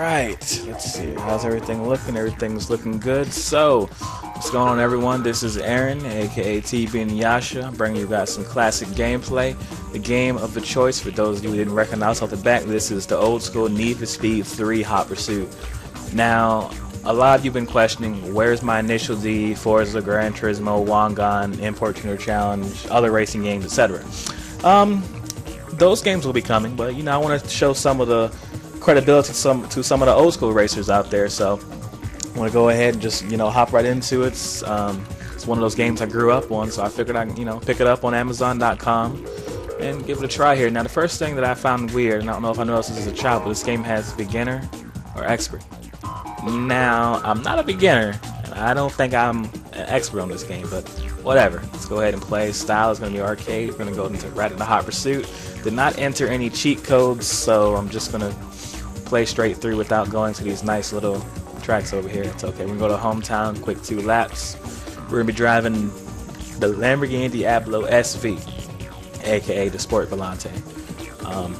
right, let's see. How's everything looking? Everything's looking good. So, what's going on, everyone? This is Aaron, aka TB InuYasha, bringing you guys some classic gameplay. The game of the choice for those of you who didn't recognize off the back. This is the old school Need for Speed 3 Hot Pursuit. Now, a lot of you have been questioning where's my initial D, Forza, Gran Turismo, Wangan, Import Tuner Challenge, other racing games, etc. Um, those games will be coming, but you know I want to show some of the credibility to some to some of the old school racers out there. So I want to go ahead and just you know hop right into it. Um, it's one of those games I grew up on, so I figured I you know pick it up on Amazon.com and give it a try here. Now the first thing that I found weird, and I don't know if I noticed this as a child, but this game has beginner or expert. Now I'm not a beginner, and I don't think I'm an expert on this game, but whatever. Let's go ahead and play. Style is going to be arcade. We're going to go into right into Hot Pursuit. Did not enter any cheat codes, so I'm just going to play straight through without going to these nice little tracks over here. It's okay. To go to hometown, quick two laps. We're going to be driving the Lamborghini Diablo SV, aka the Sport Volante. Um,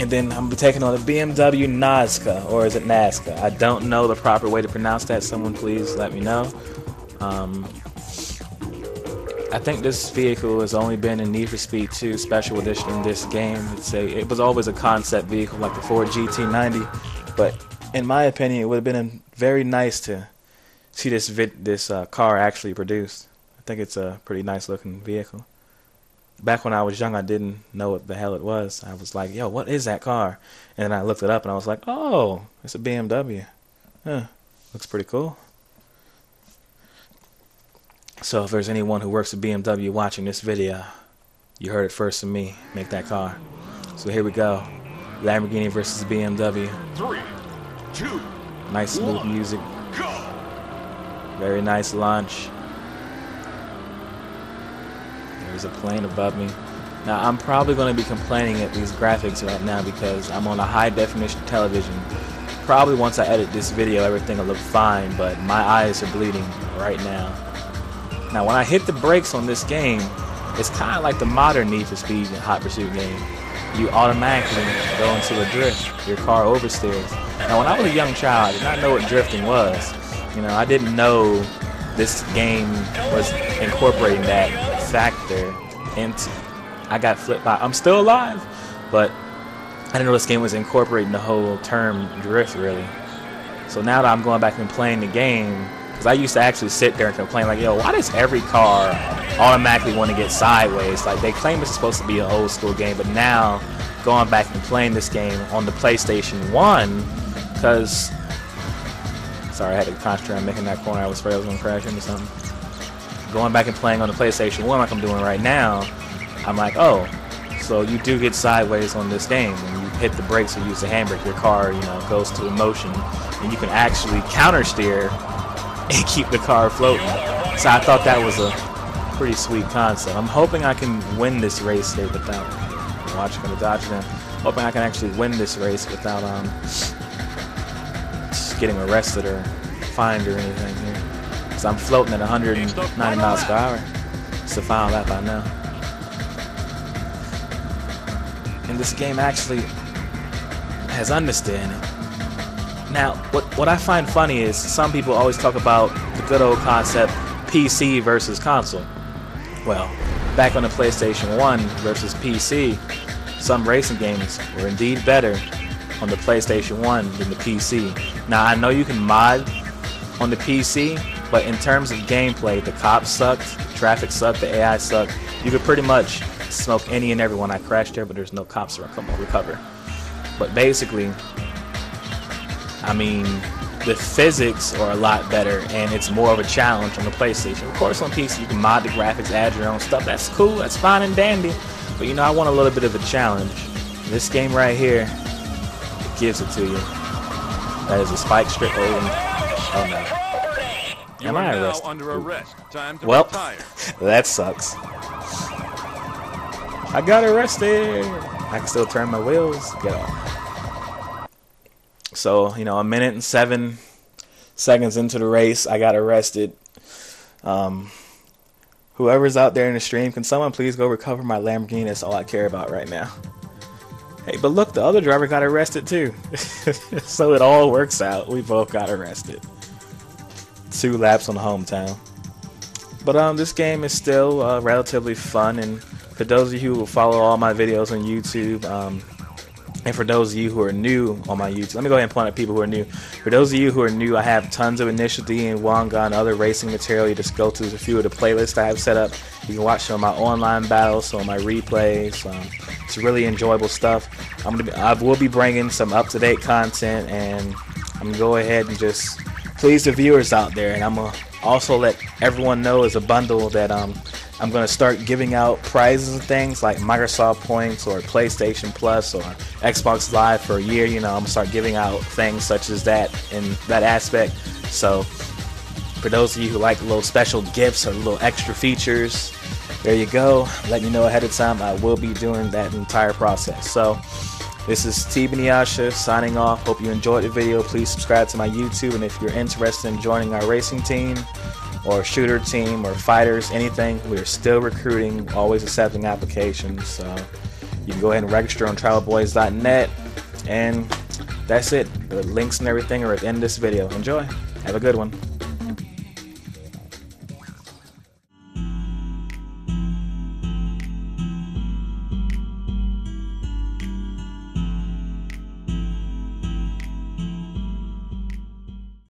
and then I'm taking on the BMW Nazca, or is it Nazca? I don't know the proper way to pronounce that. Someone please let me know. Um, I think this vehicle has only been in Need for Speed 2 Special Edition in this game. It's a, it was always a concept vehicle like the Ford GT90, but in my opinion, it would have been very nice to see this this uh, car actually produced. I think it's a pretty nice looking vehicle. Back when I was young, I didn't know what the hell it was. I was like, "Yo, what is that car?" And then I looked it up, and I was like, "Oh, it's a BMW. Huh, looks pretty cool." So if there's anyone who works at BMW watching this video, you heard it first from me. Make that car. So here we go. Lamborghini versus BMW. Three, two, nice smooth one, music. Go. Very nice launch. There's a plane above me. Now I'm probably going to be complaining at these graphics right now because I'm on a high definition television. Probably once I edit this video everything will look fine, but my eyes are bleeding right now. Now, when I hit the brakes on this game, it's kind of like the modern Need for Speed and Hot Pursuit game. You automatically go into a drift. Your car oversteers. Now, when I was a young child, I did not know what drifting was. You know, I didn't know this game was incorporating that factor into. I got flipped by. I'm still alive, but I didn't know this game was incorporating the whole term drift really. So now that I'm going back and playing the game, because I used to actually sit there and complain, like, yo, why does every car automatically want to get sideways? Like, they claim it's supposed to be an old school game, but now going back and playing this game on the PlayStation 1, because. Sorry, I had to concentrate on making that corner. I was afraid I was going to crash into something. Going back and playing on the PlayStation 1, like I'm doing right now, I'm like, oh, so you do get sideways on this game. When you hit the brakes or use the handbrake, your car, you know, goes to motion, and you can actually counter steer and keep the car floating. So I thought that was a pretty sweet concept. I'm hoping I can win this race here without watching the dodge them. Hoping I can actually win this race without um getting arrested or fined or anything here. Cause I'm floating at 190 miles per hour. It's the final lap I know. And this game actually has understeer in it. Now, what, what I find funny is some people always talk about the good old concept PC versus console. Well, back on the PlayStation 1 versus PC, some racing games were indeed better on the PlayStation 1 than the PC. Now, I know you can mod on the PC, but in terms of gameplay, the cops sucked, the traffic sucked, the AI sucked. You could pretty much smoke any and everyone. I crashed there, but there's no cops to recover. But basically, I mean, the physics are a lot better and it's more of a challenge on the PlayStation. Of course, on PC, you can mod the graphics, add your own stuff. That's cool, that's fine and dandy. But you know, I want a little bit of a challenge. This game right here, it gives it to you. That is a spike strip. Oh, oh no. Am I arrested? under arrest. Time to well, that sucks. I got arrested. I can still turn my wheels. Get off. So, you know, a minute and seven seconds into the race, I got arrested. Um, whoever's out there in the stream, can someone please go recover my Lamborghini? That's all I care about right now. Hey, but look, the other driver got arrested too. so it all works out. We both got arrested. Two laps on the hometown. But um, this game is still uh, relatively fun, and for those of you who follow all my videos on YouTube, um, and for those of you who are new on my YouTube, let me go ahead and point out people who are new. For those of you who are new, I have tons of Initial D and Wangan and other racing material. You just go to a few of the playlists I have set up. You can watch some of my online battles, some of my replays. Um, it's really enjoyable stuff. I'm gonna be, I will be bringing some up-to-date content, and I'm gonna go ahead and just please the viewers out there. And I'm gonna also let everyone know as a bundle that um, I'm going to start giving out prizes and things like Microsoft points or PlayStation Plus or Xbox Live for a year. You know, I'm going to start giving out things such as that in that aspect. So, for those of you who like little special gifts or little extra features, there you go. Let me know ahead of time. I will be doing that entire process. So, this is TB InuYasha signing off. Hope you enjoyed the video. Please subscribe to my YouTube, and if you're interested in joining our racing team, or shooter team or fighters, anything, we're still recruiting, always accepting applications. So you can go ahead and register on travelboys.net. And that's it. The links and everything are at the end of this video. Enjoy. Have a good one.